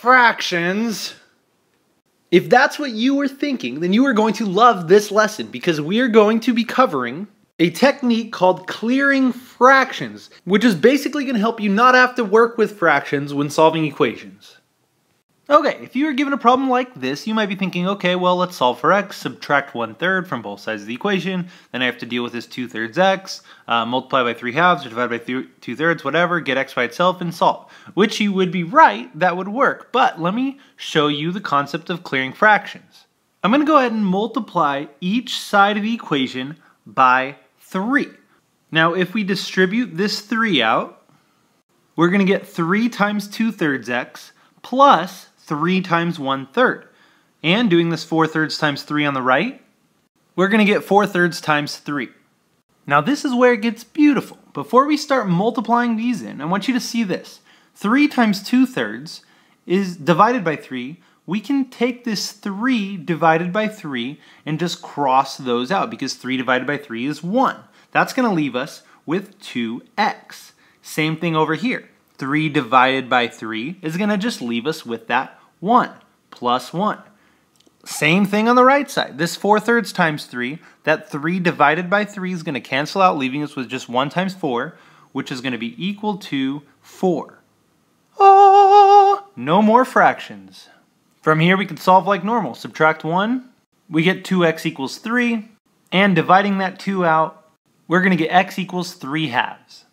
fractions. If that's what you were thinking, then you are going to love this lesson because we are going to be covering a technique called clearing fractions, which is basically going to help you not have to work with fractions when solving equations. Okay, if you are given a problem like this, you might be thinking, okay, well, let's solve for x, subtract 1 third from both sides of the equation, then I have to deal with this 2 thirds x, uh, multiply by 3 halves, or divide by th 2 thirds, whatever, get x by itself, and solve. Which you would be right, that would work, but let me show you the concept of clearing fractions. I'm going to go ahead and multiply each side of the equation by 3. Now, if we distribute this 3 out, we're going to get 3 times 2 thirds x plus 3 times 1 third. And doing this 4 thirds times 3 on the right, we're going to get 4 thirds times 3. Now this is where it gets beautiful. Before we start multiplying these in, I want you to see this. 3 times 2 thirds is divided by 3. We can take this 3 divided by 3 and just cross those out because 3 divided by 3 is 1. That's going to leave us with 2x. Same thing over here. 3 divided by 3 is going to just leave us with that 1 plus 1. Same thing on the right side. This 4 thirds times 3, that 3 divided by 3 is going to cancel out, leaving us with just 1 times 4, which is going to be equal to 4. Oh, no more fractions. From here, we can solve like normal. Subtract 1, we get 2x equals 3, and dividing that 2 out, we're going to get x equals 3 halves.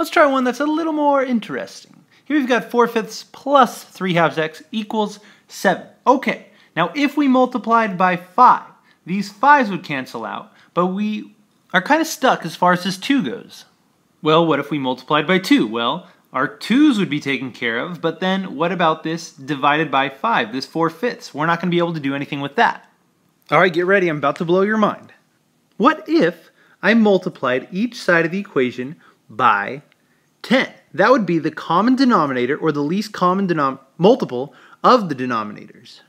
Let's try one that's a little more interesting. Here we've got 4 fifths plus 3 halves x equals 7. Okay, now if we multiplied by 5, these 5's would cancel out, but we are kind of stuck as far as this 2 goes. Well, what if we multiplied by 2? Well, our 2's would be taken care of, but then what about this divided by 5, this 4 fifths? We're not going to be able to do anything with that. All right, get ready. I'm about to blow your mind. What if I multiplied each side of the equation by 10? That would be the common denominator or the least common multiple of the denominators.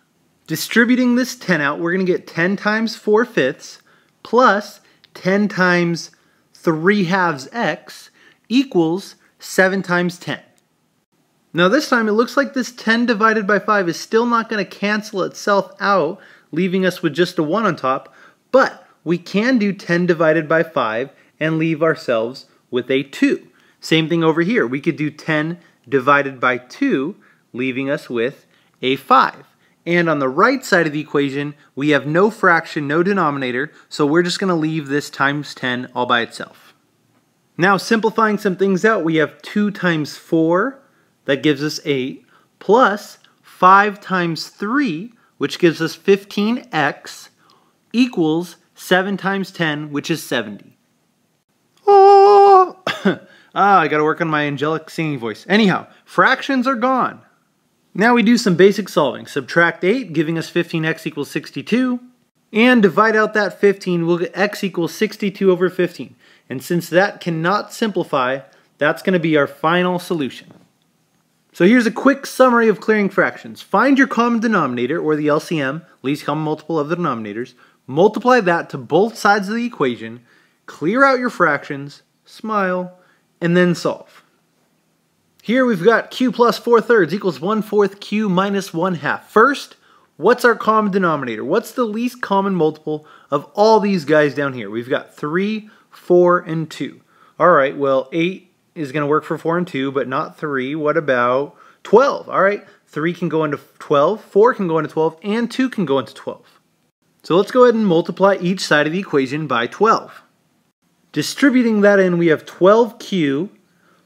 Distributing this 10 out, we're going to get 10 times 4 fifths plus 10 times 3 halves x equals 7 times 10. Now this time it looks like this 10 divided by 5 is still not going to cancel itself out, leaving us with just a 1 on top, but we can do 10 divided by 5 and leave ourselves with a 2. Same thing over here. We could do 10 divided by 2, leaving us with a 5. And on the right side of the equation, we have no fraction, no denominator, so we're just going to leave this times 10 all by itself. Now, simplifying some things out, we have 2 times 4, that gives us 8, plus 5 times 3, which gives us 15x, equals 7 times 10, which is 70. Ah, I gotta work on my angelic singing voice. Anyhow, fractions are gone. Now we do some basic solving. Subtract 8, giving us 15x equals 62. And divide out that 15, we'll get x equals 62 over 15. And since that cannot simplify, that's going to be our final solution. So here's a quick summary of clearing fractions. Find your common denominator, or the LCM, least common multiple of the denominators, multiply that to both sides of the equation, clear out your fractions, smile, and then solve. Here we've got q plus 4 thirds equals 1 fourth q minus 1 half. First, what's our common denominator? What's the least common multiple of all these guys down here? We've got 3, 4, and 2. All right, well, 8 is going to work for 4 and 2, but not 3. What about 12? All right, 3 can go into 12, 4 can go into 12, and 2 can go into 12. So let's go ahead and multiply each side of the equation by 12. Distributing that in, we have 12q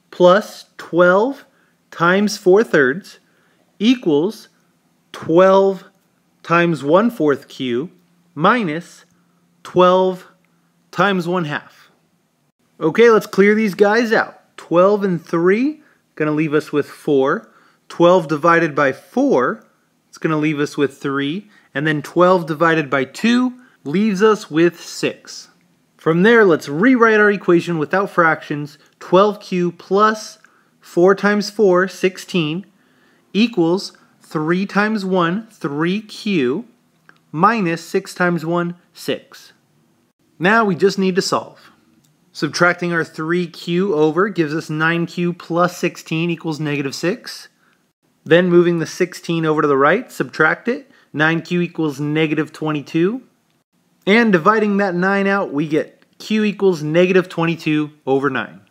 plus 12 times 4 thirds equals 12 times 1 fourth q minus 12 times 1 half. Okay, let's clear these guys out. 12 and 3, going to leave us with 4. 12 divided by 4, it's going to leave us with 3. And then 12 divided by 2 leaves us with 6. From there, let's rewrite our equation without fractions. 12q plus 4 times 4, 16, equals 3 times 1, 3q, minus 6 times 1, 6. Now we just need to solve. Subtracting our 3q over gives us 9q plus 16 equals negative 6. Then moving the 16 over to the right, subtract it. 9q equals negative 22. And dividing that 9 out, we get q equals negative 22 over 9.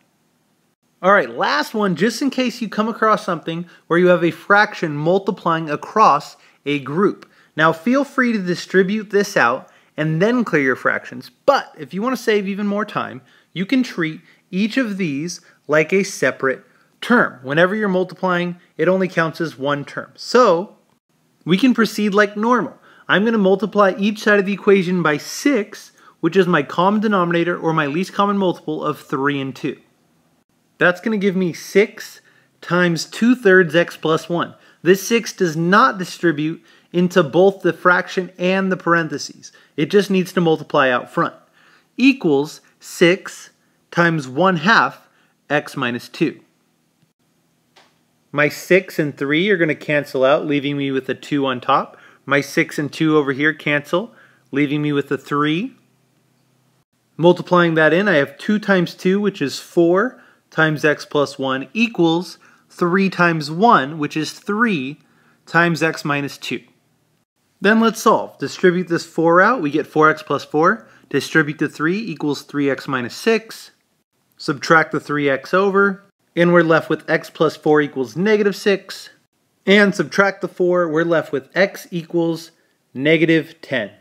All right, last one, just in case you come across something where you have a fraction multiplying across a group. Now feel free to distribute this out and then clear your fractions. But if you want to save even more time, you can treat each of these like a separate term. Whenever you're multiplying, it only counts as one term. So we can proceed like normal. I'm going to multiply each side of the equation by 6, which is my common denominator or my least common multiple of 3 and 2. That's going to give me 6 times 2 thirds x plus 1. This 6 does not distribute into both the fraction and the parentheses. It just needs to multiply out front. Equals 6 times 1 half x minus 2. My 6 and 3 are going to cancel out, leaving me with a 2 on top. My 6 and 2 over here cancel, leaving me with a 3. Multiplying that in, I have 2 times 2, which is 4, times x plus 1 equals 3 times 1, which is 3, times x minus 2. Then let's solve. Distribute this 4 out, we get 4x plus 4. Distribute the 3 equals 3x minus 6. Subtract the 3x over, and we're left with x plus 4 equals negative 6. And subtract the 4, we're left with x equals negative 10.